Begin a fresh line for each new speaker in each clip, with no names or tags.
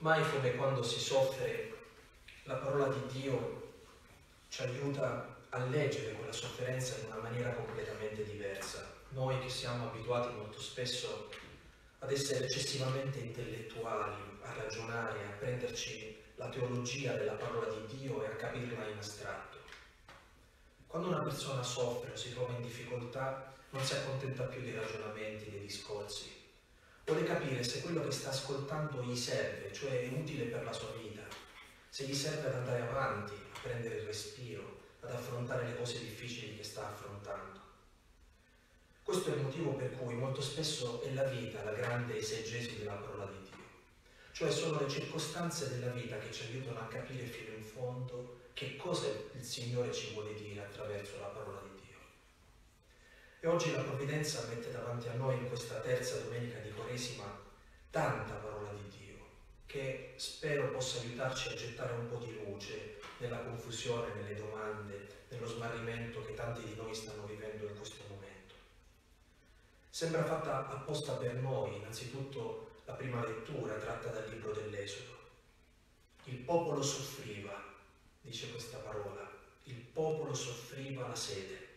Mai come quando si soffre, la parola di Dio ci aiuta a leggere quella sofferenza in una maniera completamente diversa. Noi che siamo abituati molto spesso ad essere eccessivamente intellettuali, a ragionare, a prenderci la teologia della parola di Dio e a capirla in astratto. Quando una persona soffre o si trova in difficoltà, non si accontenta più dei ragionamenti, dei discorsi. Vuole capire se quello che sta ascoltando gli serve, cioè è utile per la sua vita, se gli serve ad andare avanti, a prendere il respiro, ad affrontare le cose difficili che sta affrontando. Questo è il motivo per cui molto spesso è la vita la grande esegesi della parola di Dio. Cioè sono le circostanze della vita che ci aiutano a capire fino in fondo che cosa il Signore ci vuole dire attraverso la parola di Dio. E oggi la provvidenza mette davanti a noi in questa terza domenica di Quaresima tanta parola di Dio che spero possa aiutarci a gettare un po' di luce nella confusione, nelle domande, nello smarrimento che tanti di noi stanno vivendo in questo momento. Sembra fatta apposta per noi, innanzitutto la prima lettura tratta dal libro dell'Esodo. Il popolo soffriva, dice questa parola, il popolo soffriva la sede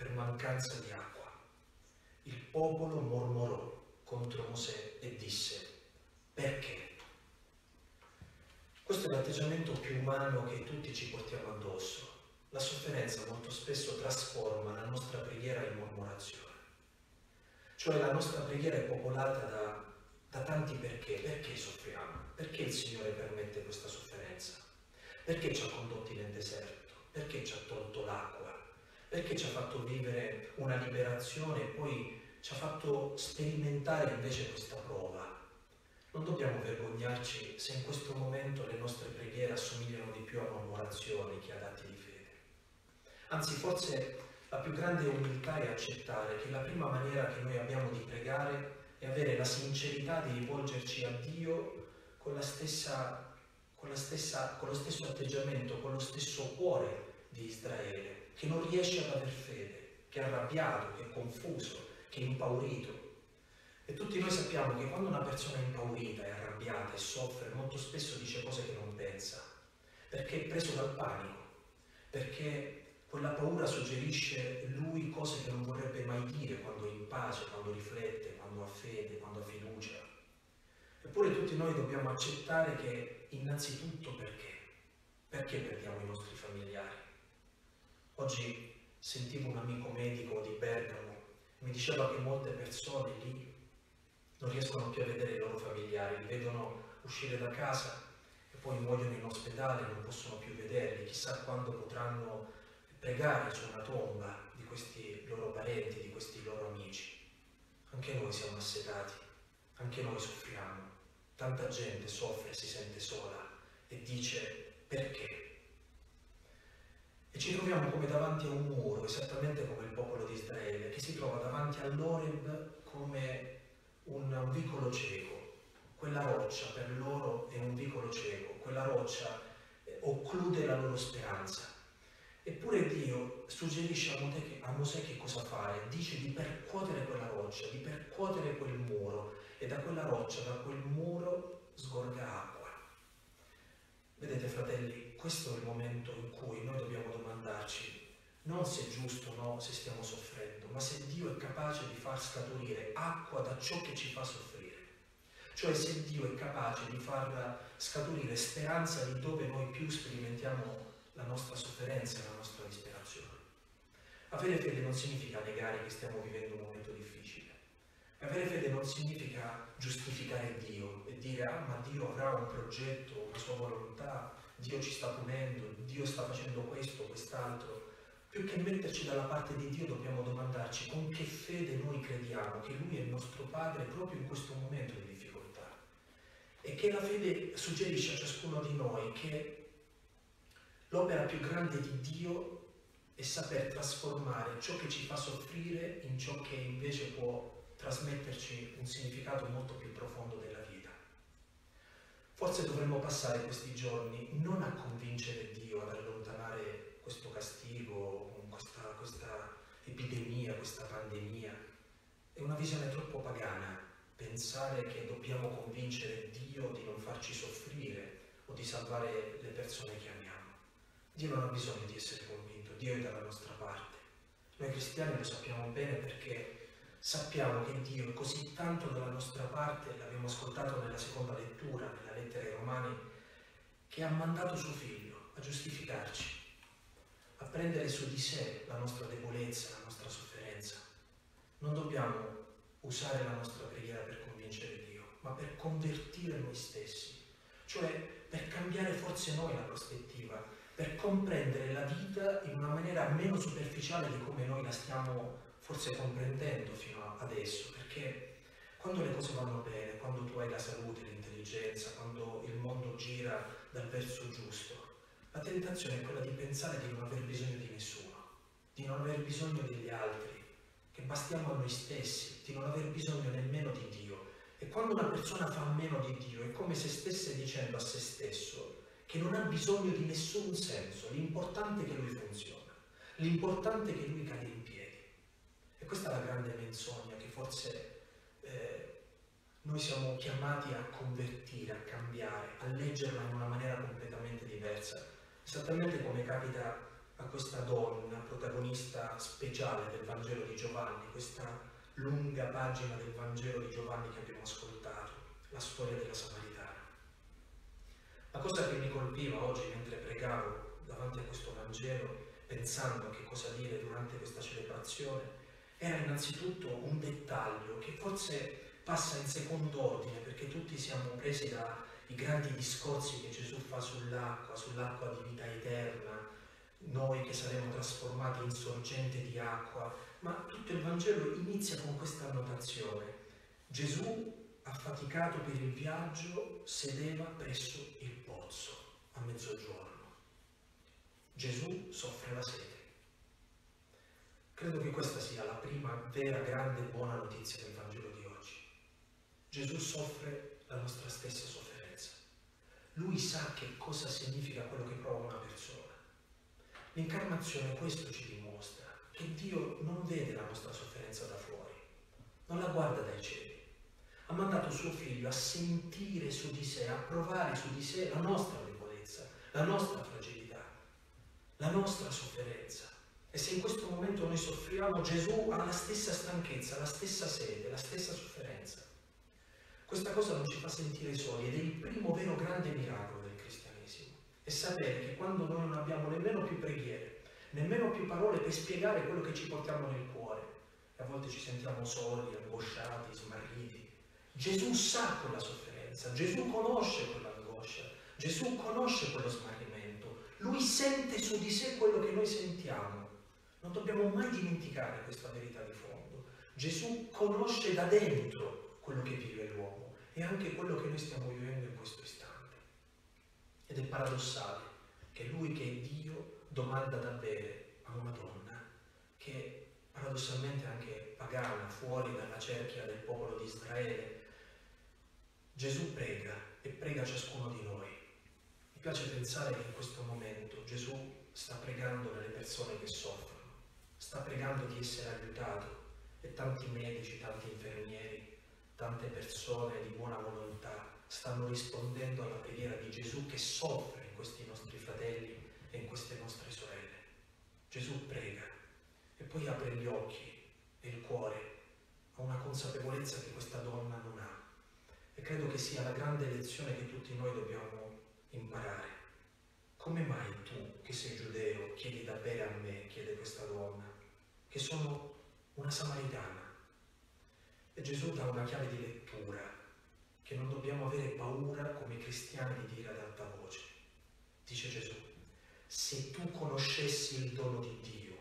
per mancanza di acqua. Il popolo mormorò contro Mosè e disse, perché? Questo è l'atteggiamento più umano che tutti ci portiamo addosso. La sofferenza molto spesso trasforma la nostra preghiera in mormorazione. Cioè la nostra preghiera è popolata da, da tanti perché. Perché soffriamo? Perché il Signore permette questa sofferenza? Perché ci ha condotti nel deserto? Perché ci ha tolto l'acqua? Perché ci ha fatto vivere una liberazione e poi ci ha fatto sperimentare invece questa prova? Non dobbiamo vergognarci se in questo momento le nostre preghiere assomigliano di più a mormorazioni che ad atti di fede. Anzi, forse la più grande umiltà è accettare che la prima maniera che noi abbiamo di pregare è avere la sincerità di rivolgerci a Dio con, stessa, con, stessa, con lo stesso atteggiamento, con lo stesso cuore di Israele, che non riesce ad aver fede, che è arrabbiato, che è confuso, che è impaurito. E tutti noi sappiamo che quando una persona è impaurita, è arrabbiata e soffre, molto spesso dice cose che non pensa, perché è preso dal panico, perché quella paura suggerisce lui cose che non vorrebbe mai dire quando è in pace, quando riflette, quando ha fede, quando ha fiducia. Eppure tutti noi dobbiamo accettare che innanzitutto perché? Perché perdiamo i nostri familiari? Oggi sentivo un amico medico di Bergamo, mi diceva che molte persone lì non riescono più a vedere i loro familiari, li vedono uscire da casa e poi muoiono in ospedale, non possono più vederli, chissà quando potranno pregare su una tomba di questi loro parenti, di questi loro amici. Anche noi siamo assetati, anche noi soffriamo. Tanta gente soffre, si sente sola e dice perché? E ci troviamo come davanti a un muro, esattamente come il popolo di Israele, che si trova davanti all'Oreb come un, vicolo cieco. Quella roccia per loro è un vicolo cieco, quella roccia eh, occlude la loro speranza. Eppure Dio suggerisce a Mosè, che, a Mosè che cosa fare, dice di percuotere quella roccia, di percuotere quel muro e da quella roccia, da quel muro sgorga acqua. Vedete fratelli, questo è il momento in cui noi dobbiamo domandarci non se è giusto o no, se stiamo soffrendo, ma se Dio è capace di far scaturire acqua da ciò che ci fa soffrire. Cioè se Dio è capace di far scaturire speranza lì dove noi più sperimentiamo la nostra sofferenza e la nostra disperazione. Avere fede non significa negare che stiamo vivendo un momento difficile. Avere fede non significa giustificare Dio e dire ah ma Dio avrà un progetto, una sua volontà, Dio ci sta punendo, Dio sta facendo questo, quest'altro. Più che metterci dalla parte di Dio dobbiamo domandarci con che fede noi crediamo che Lui è il nostro Padre proprio in questo momento di difficoltà. E che la fede suggerisce a ciascuno di noi che l'opera più grande di Dio è saper trasformare ciò che ci fa soffrire in ciò che invece può trasmetterci un significato molto più profondo della vita. Forse dovremmo passare questi giorni non a convincere Dio ad allontanare questo castigo, questa, questa epidemia, questa pandemia. È una visione troppo pagana pensare che dobbiamo convincere Dio di non farci soffrire o di salvare le persone che amiamo. Dio non ha bisogno di essere convinto, Dio è dalla nostra parte. Noi cristiani lo sappiamo bene perché sappiamo che Dio è così tanto dalla nostra parte, l'abbiamo ascoltato nella seconda lettura, nella lettera ai Romani, che ha mandato suo figlio a giustificarci, a prendere su di sé la nostra debolezza, la nostra sofferenza. Non dobbiamo usare la nostra preghiera per convincere Dio, ma per convertire noi stessi, cioè per cambiare forse noi la prospettiva, per comprendere la vita in una maniera meno superficiale di come noi la stiamo forse comprendendo fino adesso, perché quando le cose vanno bene, quando tu hai la salute, l'intelligenza, quando il mondo gira dal verso giusto, la tentazione è quella di pensare di non aver bisogno di nessuno, di non aver bisogno degli altri, che bastiamo a noi stessi, di non aver bisogno nemmeno di Dio. E quando una persona fa meno di Dio è come se stesse dicendo a se stesso che non ha bisogno di nessun senso, l'importante è che lui funziona, l'importante è che lui cade in piedi. Questa è la grande menzogna che forse eh, noi siamo chiamati a convertire, a cambiare, a leggerla in una maniera completamente diversa, esattamente come capita a questa donna, protagonista speciale del Vangelo di Giovanni, questa lunga pagina del Vangelo di Giovanni che abbiamo ascoltato, la storia della Samaritana. La cosa che mi colpiva oggi mentre pregavo davanti a questo Vangelo, pensando a che cosa dire durante questa celebrazione, era innanzitutto un dettaglio che forse passa in secondo ordine perché tutti siamo presi dai grandi discorsi che Gesù fa sull'acqua, sull'acqua di vita eterna, noi che saremo trasformati in sorgente di acqua, ma tutto il Vangelo inizia con questa annotazione. Gesù affaticato per il viaggio, sedeva presso il pozzo a mezzogiorno. Gesù soffre la sete. Credo che questa sia la prima vera grande buona notizia del Vangelo di oggi. Gesù soffre la nostra stessa sofferenza. Lui sa che cosa significa quello che prova una persona. L'incarnazione questo ci dimostra, che Dio non vede la nostra sofferenza da fuori, non la guarda dai cieli ha mandato suo figlio a sentire su di sé, a provare su di sé la nostra debolezza, la nostra fragilità, la nostra sofferenza. E se in questo momento noi soffriamo, Gesù ha la stessa stanchezza, la stessa sede, la stessa sofferenza. Questa cosa non ci fa sentire soli ed è il primo vero grande miracolo del cristianesimo. E sapere che quando noi non abbiamo nemmeno più preghiere, nemmeno più parole per spiegare quello che ci portiamo nel cuore, e a volte ci sentiamo soli, angosciati, smarriti, Gesù sa quella sofferenza, Gesù conosce quell'angoscia, Gesù conosce quello smarrimento, lui sente su di sé quello che noi sentiamo. Non dobbiamo mai dimenticare questa verità di fondo. Gesù conosce da dentro quello che vive l'uomo e anche quello che noi stiamo vivendo in questo istante. Ed è paradossale che lui che è Dio domanda da bere a una donna che paradossalmente anche pagana, fuori dalla cerchia del popolo di Israele, Gesù prega e prega ciascuno di noi. Mi piace pensare che in questo momento Gesù sta pregando nelle persone che soffrono, sta pregando di essere aiutato e tanti medici, tanti infermieri, tante persone di buona volontà stanno rispondendo alla preghiera di Gesù che soffre in questi nostri fratelli e in queste nostre sorelle. Gesù prega e poi apre gli occhi e il cuore a una consapevolezza che questa donna non ha e credo che sia la grande lezione che tutti noi dobbiamo imparare. Come mai tu, che sei giudeo, chiedi da bere a me, chiede questa donna, che sono una samaritana? E Gesù dà una chiave di lettura che non dobbiamo avere paura come cristiani di dire ad alta voce. Dice Gesù, se tu conoscessi il dono di Dio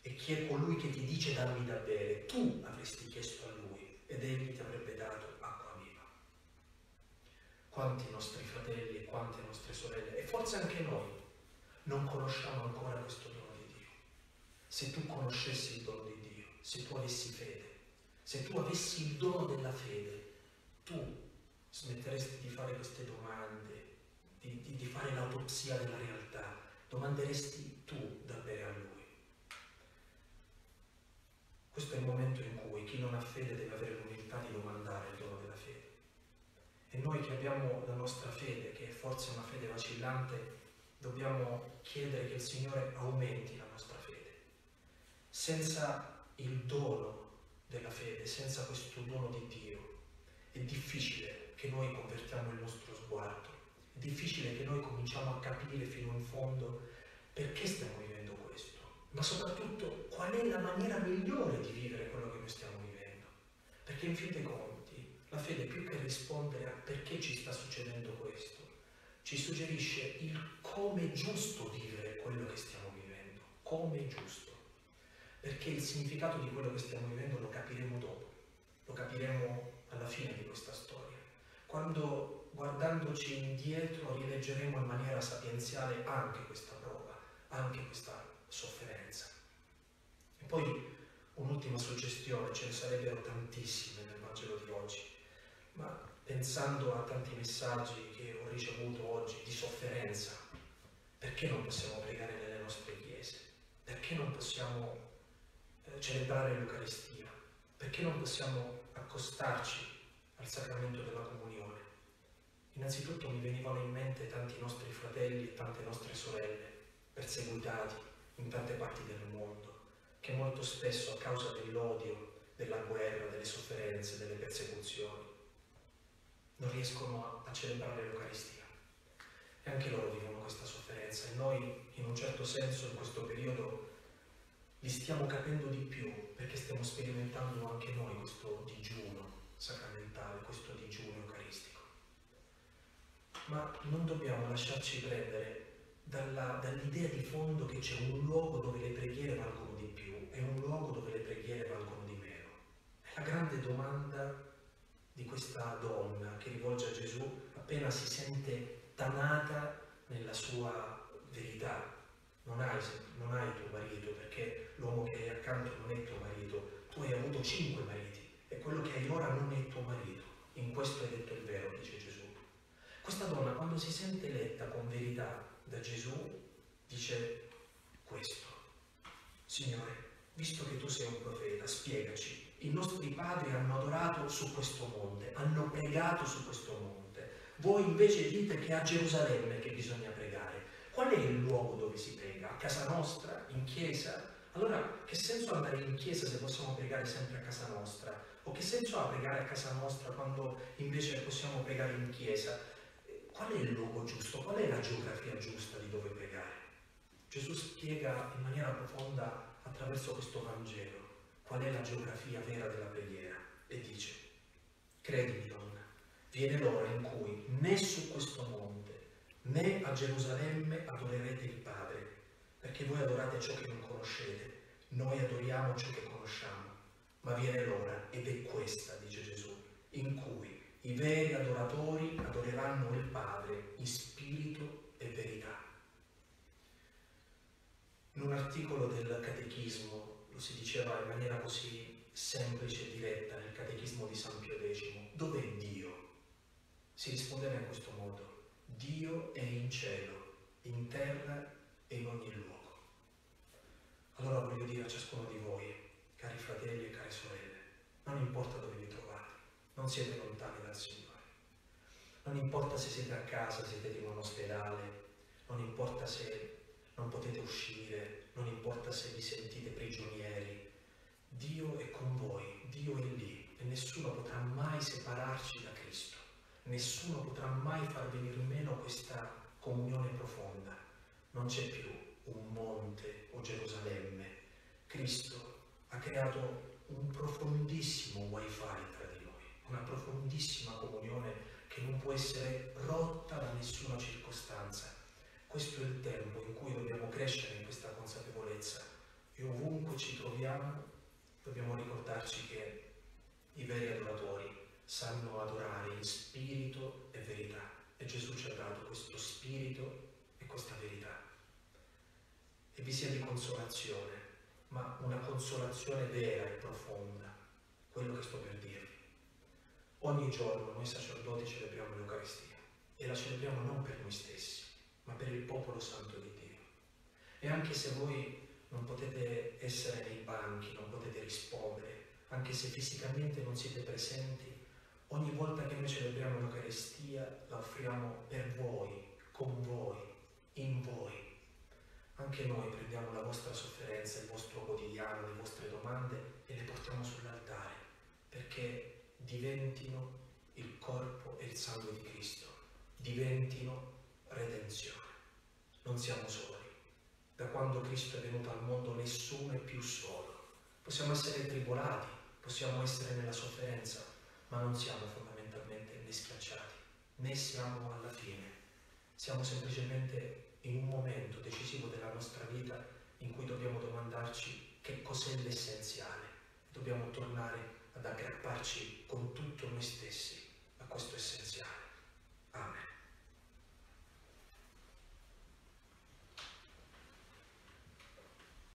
e chi è colui che ti dice dammi da bere, tu avresti chiesto a lui ed egli ti avrebbe dato quanti nostri fratelli e quante nostre sorelle, e forse anche noi, non conosciamo ancora questo dono di Dio. Se tu conoscessi il dono di Dio, se tu avessi fede, se tu avessi il dono della fede, tu smetteresti di fare queste domande, di, di, di fare l'autopsia della realtà, domanderesti tu da bere a Lui. Questo è il momento in cui chi non ha fede deve avere l'umiltà di domandare il dono della fede. E noi che abbiamo la nostra fede, che è forse una fede vacillante, dobbiamo chiedere che il Signore aumenti la nostra fede. Senza il dono della fede, senza questo dono di Dio, è difficile che noi convertiamo il nostro sguardo, è difficile che noi cominciamo a capire fino in fondo perché stiamo vivendo questo, ma soprattutto qual è la maniera migliore di vivere quello che noi stiamo vivendo. Perché in fin dei conti la fede più che rispondere a perché ci sta succedendo questo, ci suggerisce il come è giusto vivere quello che stiamo vivendo, come è giusto. Perché il significato di quello che stiamo vivendo lo capiremo dopo, lo capiremo alla fine di questa storia, quando guardandoci indietro rileggeremo in maniera sapienziale anche questa prova, anche questa sofferenza. E poi un'ultima suggestione, ce ne sarebbero tantissime nel Vangelo di oggi, ma pensando a tanti messaggi che ho ricevuto oggi di sofferenza, perché non possiamo pregare nelle nostre chiese? Perché non possiamo eh, celebrare l'Eucaristia? Perché non possiamo accostarci al sacramento della comunione? Innanzitutto mi venivano in mente tanti nostri fratelli e tante nostre sorelle perseguitati in tante parti del mondo, che molto spesso a causa dell'odio, della guerra, delle sofferenze, delle persecuzioni, non riescono a, celebrare l'Eucaristia. E anche loro vivono questa sofferenza e noi in un certo senso in questo periodo li stiamo capendo di più perché stiamo sperimentando anche noi questo digiuno sacramentale, questo digiuno eucaristico. Ma non dobbiamo lasciarci prendere dall'idea di fondo che c'è un luogo dove le preghiere valgono di più e un luogo dove le preghiere valgono di meno. È la grande domanda di questa donna che rivolge a Gesù appena si sente tanata nella sua verità. Non hai, non hai tuo marito perché l'uomo che hai accanto non è tuo marito, tu hai avuto cinque mariti e quello che hai ora non è tuo marito. In questo hai detto il vero, dice Gesù. Questa donna quando si sente letta con verità da Gesù dice questo. Signore, visto che tu sei un profeta, spiegaci i nostri padri hanno adorato su questo monte, hanno pregato su questo monte. Voi invece dite che è a Gerusalemme che bisogna pregare. Qual è il luogo dove si prega? A casa nostra? In chiesa? Allora, che senso andare in chiesa se possiamo pregare sempre a casa nostra? O che senso ha pregare a casa nostra quando invece possiamo pregare in chiesa? Qual è il luogo giusto? Qual è la geografia giusta di dove pregare? Gesù spiega in maniera profonda attraverso questo Vangelo qual è la geografia vera della preghiera e dice, credimi donna, viene l'ora in cui né su questo monte né a Gerusalemme adorerete il Padre, perché voi adorate ciò che non conoscete, noi adoriamo ciò che conosciamo, ma viene l'ora, ed è questa, dice Gesù, in cui i veri adoratori adoreranno il Padre in spirito e verità. In un articolo del Catechismo lo si diceva in maniera così semplice e diretta nel Catechismo di San Pio X, dove è Dio? Si rispondeva in questo modo, Dio è in cielo, in terra e in ogni luogo. Allora voglio dire a ciascuno di voi, cari fratelli e care sorelle, non importa dove vi trovate, non siete lontani dal Signore. Non importa se siete a casa, se siete in un ospedale, non importa se non potete uscire, non importa se vi sentite prigionieri, Dio è con voi, Dio è lì e nessuno potrà mai separarci da Cristo, nessuno potrà mai far venire meno questa comunione profonda. Non c'è più un monte o Gerusalemme. Cristo ha creato un profondissimo wifi tra di noi, una profondissima comunione che non può essere rotta da nessuna circostanza questo è il tempo in cui dobbiamo crescere in questa consapevolezza e ovunque ci troviamo dobbiamo ricordarci che i veri adoratori sanno adorare in spirito e verità e Gesù ci ha dato questo spirito e questa verità. E vi sia di consolazione, ma una consolazione vera e profonda, quello che sto per dirvi. Ogni giorno noi sacerdoti celebriamo l'Eucaristia e la celebriamo non per noi stessi, ma per il popolo santo di Dio. E anche se voi non potete essere nei banchi, non potete rispondere anche se fisicamente non siete presenti, ogni volta che noi celebriamo l'Eucaristia la offriamo per voi, con voi, in voi. Anche noi prendiamo la vostra sofferenza, il vostro quotidiano, le vostre domande e le portiamo sull'altare perché diventino il corpo e il sangue di Cristo, diventino redenzione. Non siamo soli. Da quando Cristo è venuto al mondo nessuno è più solo. Possiamo essere tribolati, possiamo essere nella sofferenza, ma non siamo fondamentalmente né schiacciati, né siamo alla fine. Siamo semplicemente in un momento decisivo della nostra vita in cui dobbiamo domandarci che cos'è l'essenziale. Dobbiamo tornare ad aggrapparci con tutto noi stessi a questo essenziale. Amen.